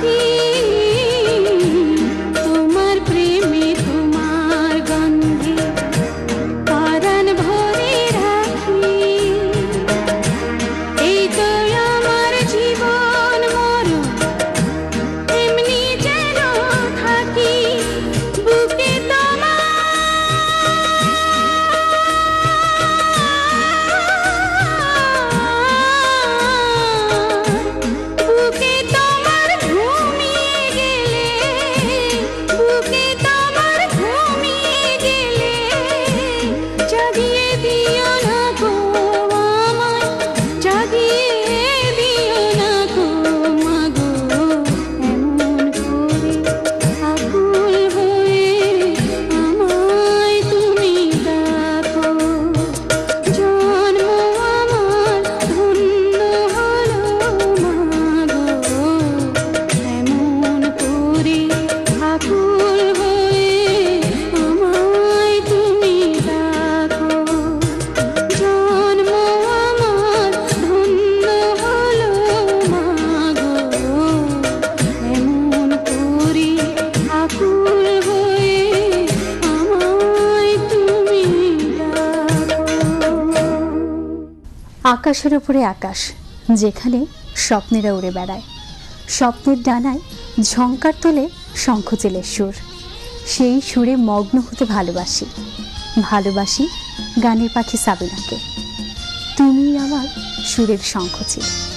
你。আকাশের উপরে আকাশ, যেখানে স্বপ্নেরা উড়ে বেড়ায়। স্বপ্নের ডানায় ঝঙ্কার তোলে শঙ্খচেলের সুর। সেই সুরে মগ্ন হতে ভালোবাসি। ভালোবাসি গানের পাখি সাবিনাকে। তুমি আমার সুরের শঙ্খচিল।